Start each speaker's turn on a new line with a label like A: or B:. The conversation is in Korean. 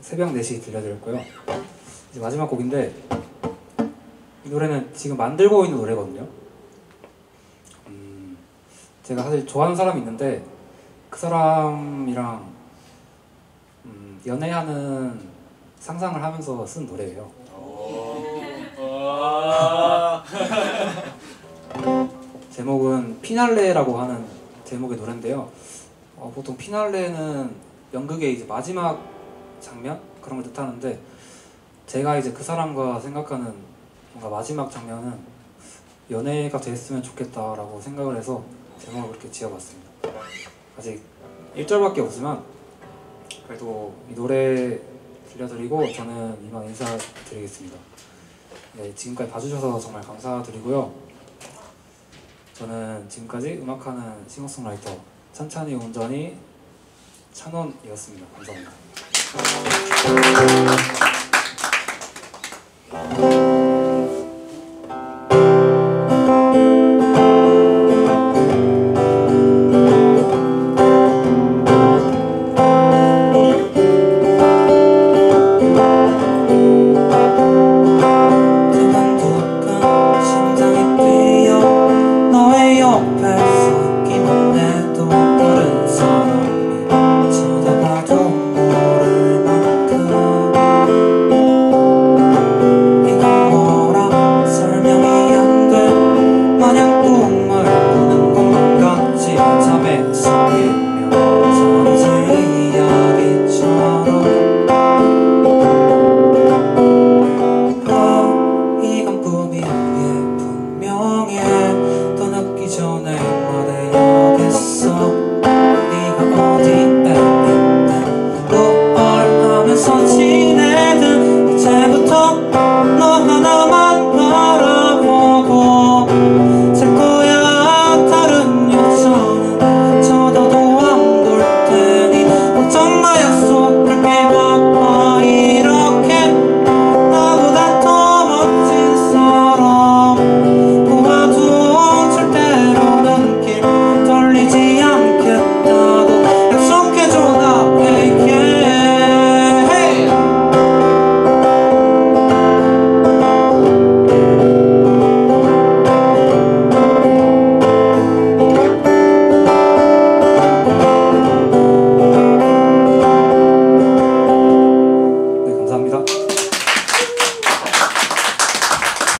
A: 새벽 4시 들려드릴 거예요. 이제 마지막 곡인데 이 노래는 지금 만들고 있는 노래거든요. 음, 제가 사실 좋아하는 사람이 있는데 그 사람이랑 음, 연애하는 상상을 하면서 쓴 노래예요. 제목은 피날레라고 하는 제목의 노래인데요. 어, 보통 피날레는 연극의 이제 마지막 장면 그런 걸 뜻하는데 제가 이제 그 사람과 생각하는 뭔가 마지막 장면은 연애가 됐으면 좋겠다라고 생각을 해서 제목을 그렇게 지어봤습니다. 아직 1절밖에 없지만 그래도 이 노래 들려드리고 저는 이만 인사드리겠습니다. 네, 지금까지 봐주셔서 정말 감사드리고요. 저는 지금까지 음악하는 싱어송라이터 찬찬이 운전이 찬원이었습니다. 감사합니다. Thank you.